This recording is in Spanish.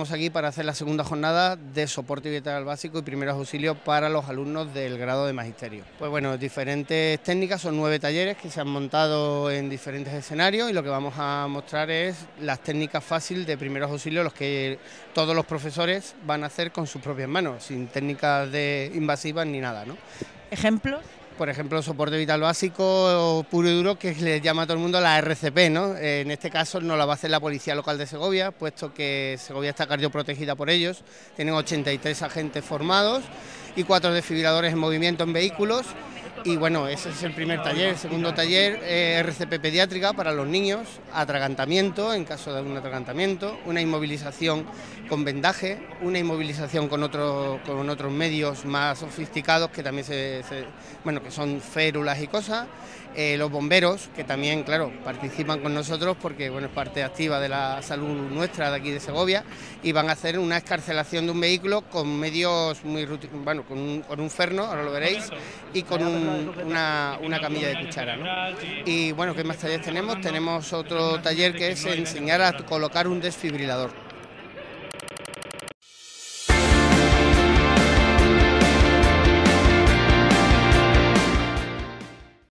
estamos aquí para hacer la segunda jornada de soporte vital básico y primeros auxilios para los alumnos del grado de magisterio. Pues bueno, diferentes técnicas, son nueve talleres que se han montado en diferentes escenarios y lo que vamos a mostrar es las técnicas fáciles de primeros auxilios, los que todos los profesores van a hacer con sus propias manos, sin técnicas de invasivas ni nada. ¿no? ¿Ejemplos? Por ejemplo, soporte vital básico puro y duro, que le llama a todo el mundo la RCP, ¿no? En este caso no la va a hacer la Policía Local de Segovia, puesto que Segovia está cardioprotegida por ellos, tienen 83 agentes formados y cuatro desfibriladores en movimiento en vehículos. Y bueno, ese es el primer taller. El segundo taller, eh, RCP pediátrica para los niños, atragantamiento en caso de un atragantamiento, una inmovilización con vendaje, una inmovilización con, otro, con otros medios más sofisticados que también se, bueno, que son férulas y cosas. Eh, los bomberos, que también, claro, participan con nosotros porque bueno, es parte activa de la salud nuestra de aquí de Segovia y van a hacer una escarcelación de un vehículo con medios muy bueno, con un, con un ferno, ahora lo veréis, y con una, una, camilla de cuchara. ¿no? Y bueno, ¿qué más talleres tenemos? Tenemos otro taller que es enseñar a colocar un desfibrilador.